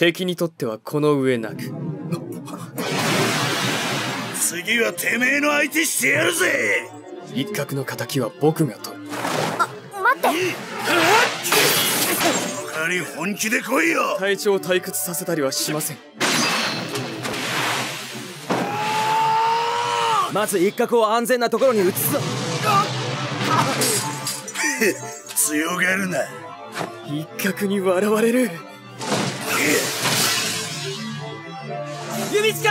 敵にとってはこの上なく。次はてめえの相手してやるぜ。一角の敵は僕が取る。あ待って。他に本気で来いよ。隊長を退屈させたりはしません。まず一角を安全なところに移すぞ。強がるな。一角に笑われる弓近